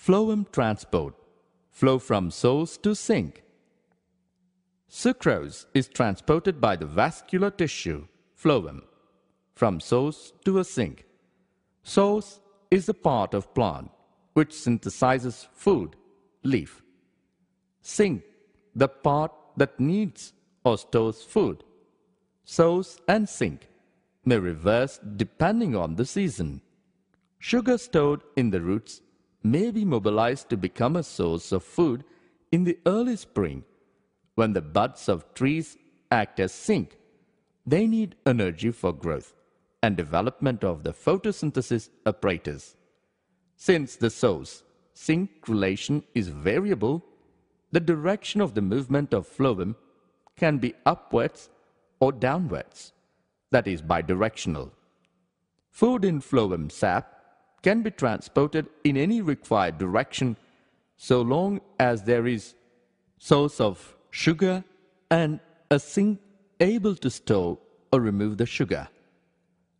Phloem transport. Flow from source to sink. Sucrose is transported by the vascular tissue, phloem, from source to a sink. Source is the part of plant which synthesizes food, leaf. Sink, the part that needs or stores food. Source and sink may reverse depending on the season. Sugar stored in the roots may be mobilized to become a source of food in the early spring when the buds of trees act as sink. They need energy for growth and development of the photosynthesis apparatus. Since the source sink relation is variable, the direction of the movement of phloem can be upwards or downwards, that is bidirectional. Food in phloem sap can be transported in any required direction so long as there is source of sugar and a sink able to store or remove the sugar.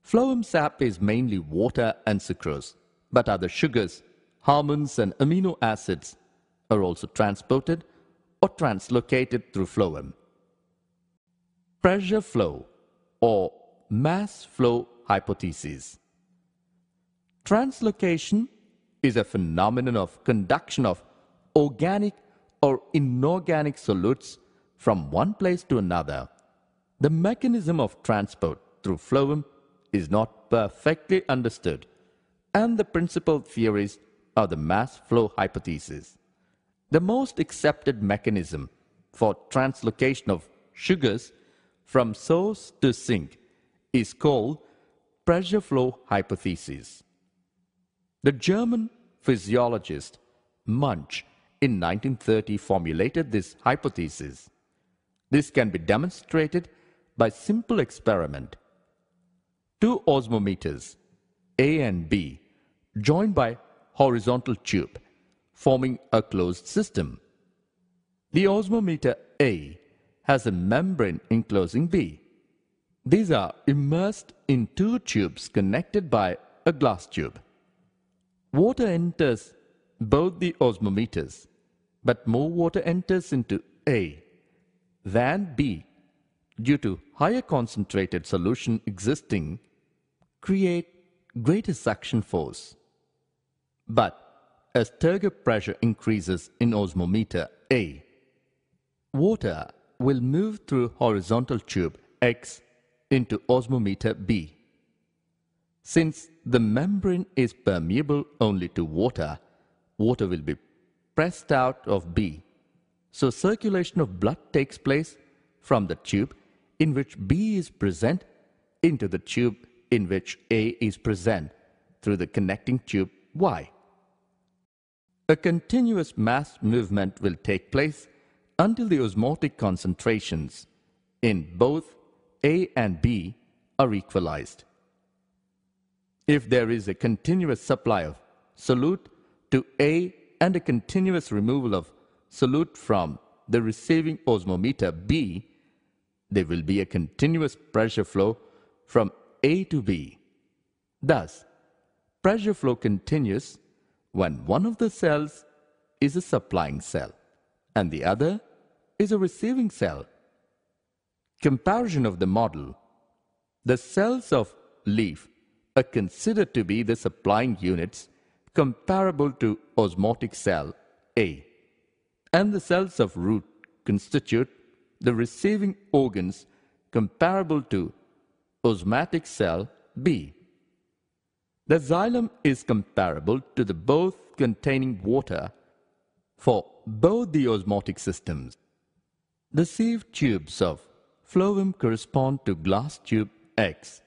Phloem sap is mainly water and sucrose, but other sugars, hormones and amino acids are also transported or translocated through phloem. Pressure flow or mass flow hypothesis. Translocation is a phenomenon of conduction of organic or inorganic solutes from one place to another. The mechanism of transport through phloem is not perfectly understood, and the principal theories are the mass flow hypothesis. The most accepted mechanism for translocation of sugars from source to sink is called pressure flow hypothesis. The German physiologist Munch in 1930 formulated this hypothesis. This can be demonstrated by simple experiment. Two osmometers, A and B, joined by horizontal tube, forming a closed system. The osmometer A has a membrane enclosing B. These are immersed in two tubes connected by a glass tube. Water enters both the osmometers, but more water enters into A than B due to higher concentrated solution existing create greater suction force. But as turgor pressure increases in osmometer A, water will move through horizontal tube X into osmometer B. Since the membrane is permeable only to water, water will be pressed out of B. So circulation of blood takes place from the tube in which B is present into the tube in which A is present through the connecting tube Y. A continuous mass movement will take place until the osmotic concentrations in both A and B are equalized. If there is a continuous supply of solute to A and a continuous removal of solute from the receiving osmometer B, there will be a continuous pressure flow from A to B. Thus, pressure flow continues when one of the cells is a supplying cell and the other is a receiving cell. Comparison of the model. The cells of leaf are considered to be the supplying units comparable to osmotic cell A, and the cells of root constitute the receiving organs comparable to osmotic cell B. The xylem is comparable to the both containing water for both the osmotic systems. The sieve tubes of phloem correspond to glass tube X